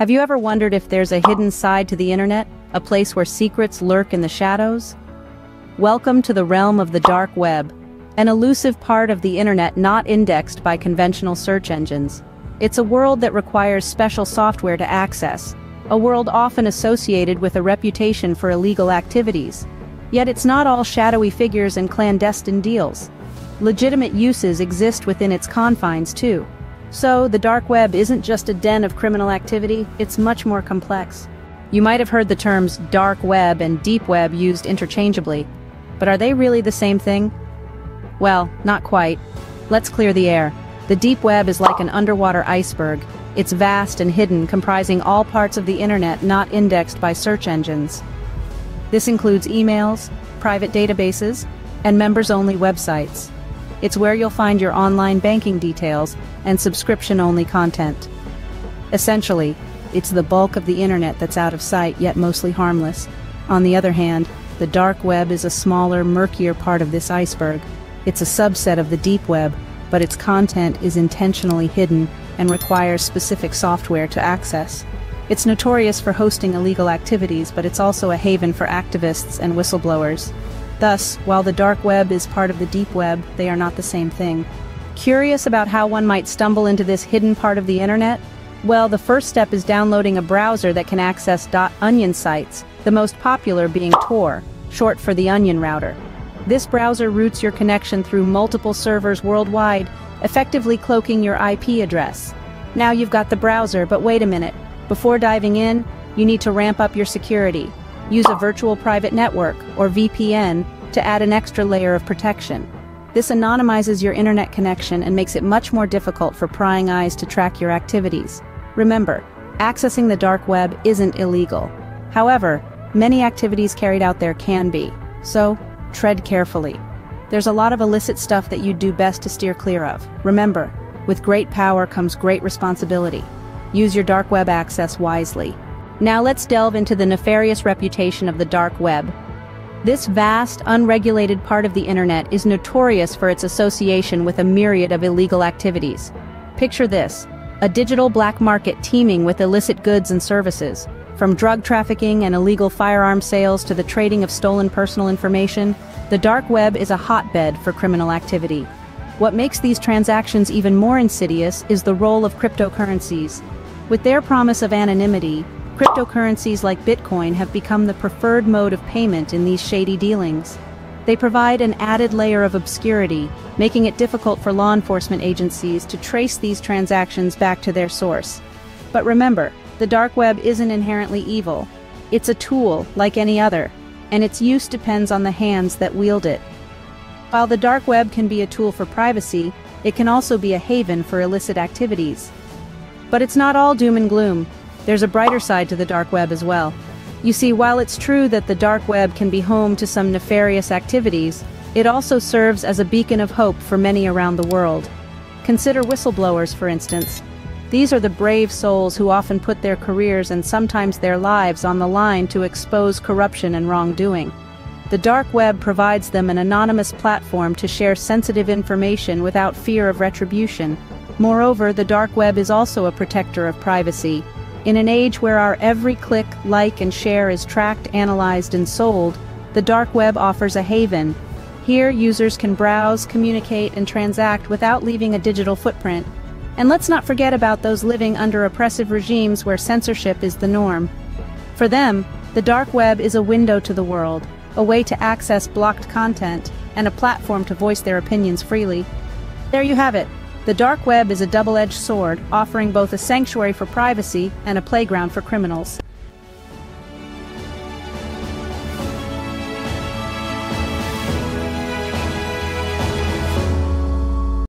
Have you ever wondered if there's a hidden side to the internet, a place where secrets lurk in the shadows? Welcome to the realm of the dark web, an elusive part of the internet not indexed by conventional search engines. It's a world that requires special software to access, a world often associated with a reputation for illegal activities. Yet it's not all shadowy figures and clandestine deals. Legitimate uses exist within its confines too. So, the dark web isn't just a den of criminal activity, it's much more complex. You might have heard the terms dark web and deep web used interchangeably, but are they really the same thing? Well, not quite. Let's clear the air. The deep web is like an underwater iceberg. It's vast and hidden, comprising all parts of the internet not indexed by search engines. This includes emails, private databases, and members-only websites. It's where you'll find your online banking details and subscription-only content. Essentially, it's the bulk of the internet that's out of sight yet mostly harmless. On the other hand, the dark web is a smaller, murkier part of this iceberg. It's a subset of the deep web, but its content is intentionally hidden and requires specific software to access. It's notorious for hosting illegal activities, but it's also a haven for activists and whistleblowers. Thus, while the dark web is part of the deep web, they are not the same thing. Curious about how one might stumble into this hidden part of the internet? Well, the first step is downloading a browser that can access .onion sites, the most popular being Tor, short for the Onion Router. This browser routes your connection through multiple servers worldwide, effectively cloaking your IP address. Now you've got the browser, but wait a minute. Before diving in, you need to ramp up your security. Use a virtual private network, or VPN, to add an extra layer of protection. This anonymizes your internet connection and makes it much more difficult for prying eyes to track your activities. Remember, accessing the dark web isn't illegal. However, many activities carried out there can be, so tread carefully. There's a lot of illicit stuff that you'd do best to steer clear of. Remember, with great power comes great responsibility. Use your dark web access wisely. Now let's delve into the nefarious reputation of the dark web. This vast, unregulated part of the internet is notorious for its association with a myriad of illegal activities. Picture this, a digital black market teeming with illicit goods and services. From drug trafficking and illegal firearm sales to the trading of stolen personal information, the dark web is a hotbed for criminal activity. What makes these transactions even more insidious is the role of cryptocurrencies. With their promise of anonymity, Cryptocurrencies like Bitcoin have become the preferred mode of payment in these shady dealings. They provide an added layer of obscurity, making it difficult for law enforcement agencies to trace these transactions back to their source. But remember, the dark web isn't inherently evil. It's a tool, like any other, and its use depends on the hands that wield it. While the dark web can be a tool for privacy, it can also be a haven for illicit activities. But it's not all doom and gloom. There's a brighter side to the dark web as well. You see, while it's true that the dark web can be home to some nefarious activities, it also serves as a beacon of hope for many around the world. Consider whistleblowers, for instance. These are the brave souls who often put their careers and sometimes their lives on the line to expose corruption and wrongdoing. The dark web provides them an anonymous platform to share sensitive information without fear of retribution. Moreover, the dark web is also a protector of privacy, in an age where our every click, like, and share is tracked, analyzed, and sold, the dark web offers a haven. Here, users can browse, communicate, and transact without leaving a digital footprint. And let's not forget about those living under oppressive regimes where censorship is the norm. For them, the dark web is a window to the world, a way to access blocked content, and a platform to voice their opinions freely. There you have it. The dark web is a double-edged sword, offering both a sanctuary for privacy and a playground for criminals.